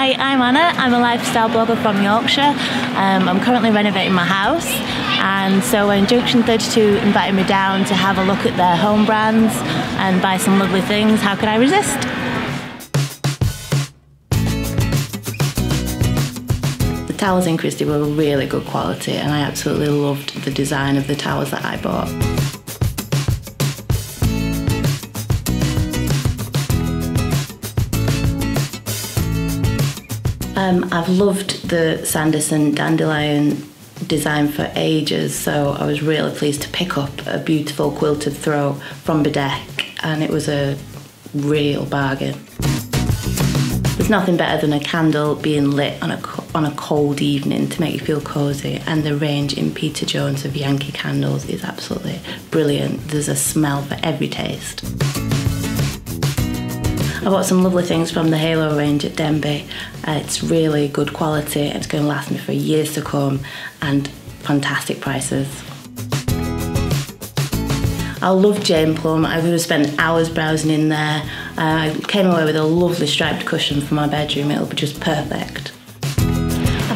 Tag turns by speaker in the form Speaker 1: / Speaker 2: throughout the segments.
Speaker 1: Hi, I'm Anna. I'm a lifestyle blogger from Yorkshire. Um, I'm currently renovating my house, and so when Junction 32 invited me down to have a look at their home brands and buy some lovely things, how could I resist? The towels in Christy were really good quality, and I absolutely loved the design of the towels that I bought. Um, I've loved the Sanderson dandelion design for ages, so I was really pleased to pick up a beautiful quilted throw from Bedeck, and it was a real bargain. There's nothing better than a candle being lit on a, on a cold evening to make you feel cosy, and the range in Peter Jones of Yankee Candles is absolutely brilliant. There's a smell for every taste. I've got some lovely things from the Halo range at Denby. Uh, it's really good quality, it's going to last me for years to come and fantastic prices. I love Jane Plum. I would have spent hours browsing in there. Uh, I came away with a lovely striped cushion for my bedroom. It'll be just perfect.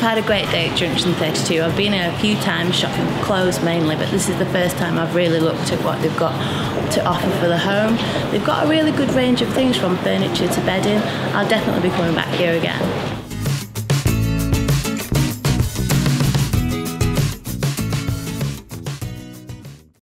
Speaker 1: Had a great day at Junction 32. I've been here a few times shopping for clothes mainly, but this is the first time I've really looked at what they've got to offer for the home. They've got a really good range of things from furniture to bedding. I'll definitely be coming back here again.